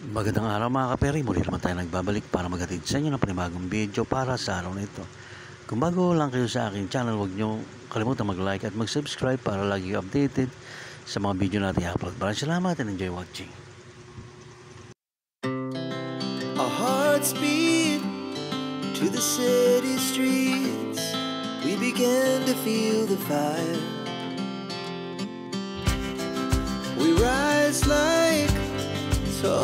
Magandang araw mga kaperi, muli naman tayo nagbabalik para maghatid sa inyo ng panibagong video para sa araw na ito. Kung bago lang kayo sa aking channel, huwag nyo kalimutan mag-like at mag-subscribe para lagi updated sa mga video natin i-upload. Maraming salamat and enjoy watching. Our hearts beat to the city streets. We began to feel the fire.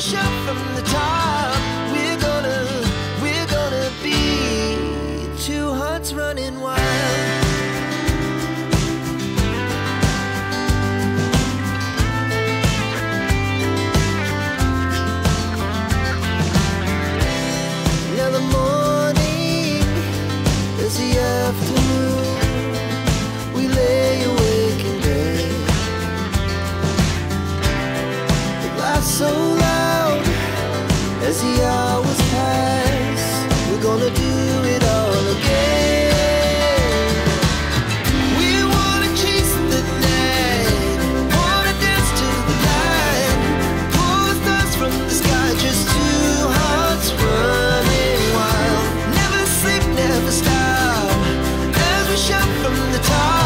shot from the top. from the top.